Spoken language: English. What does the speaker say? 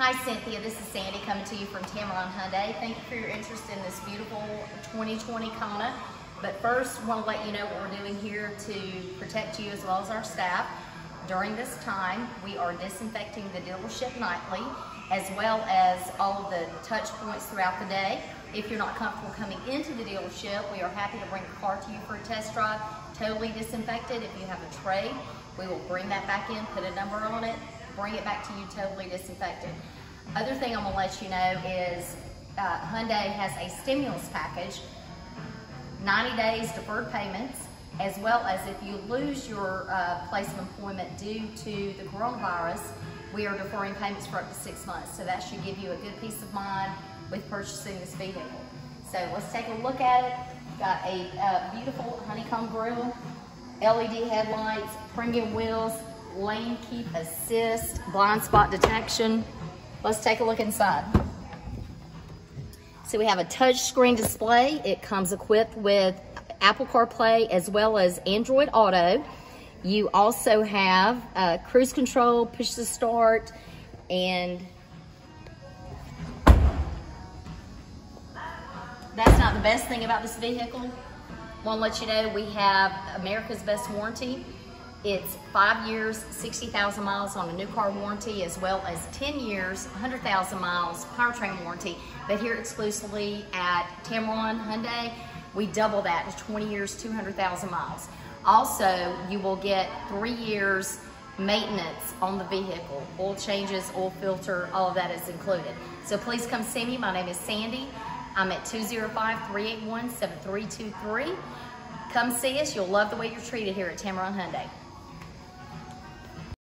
Hi Cynthia, this is Sandy coming to you from Tameron Hyundai. Thank you for your interest in this beautiful 2020 Kona. But first, want to let you know what we're doing here to protect you as well as our staff. During this time, we are disinfecting the dealership nightly, as well as all of the touch points throughout the day. If you're not comfortable coming into the dealership, we are happy to bring a car to you for a test drive, totally disinfected. If you have a trade, we will bring that back in, put a number on it, bring it back to you totally disinfected. Other thing I'm gonna let you know is uh, Hyundai has a stimulus package, 90 days deferred payments, as well as if you lose your uh, place of employment due to the coronavirus, we are deferring payments for up to six months. So that should give you a good peace of mind with purchasing this vehicle. So let's take a look at it. Got a uh, beautiful honeycomb grill, LED headlights, premium wheels, lane keep assist, blind spot detection. Let's take a look inside. So we have a touch screen display. It comes equipped with Apple CarPlay as well as Android Auto. You also have uh, cruise control, push to start, and that's not the best thing about this vehicle. Want to let you know we have America's Best Warranty. It's five years, 60,000 miles on a new car warranty, as well as 10 years, 100,000 miles powertrain warranty. But here exclusively at Tameron Hyundai, we double that to 20 years, 200,000 miles. Also, you will get three years maintenance on the vehicle. Oil changes, oil filter, all of that is included. So please come see me. My name is Sandy. I'm at 205-381-7323. Come see us. You'll love the way you're treated here at Tameron Hyundai.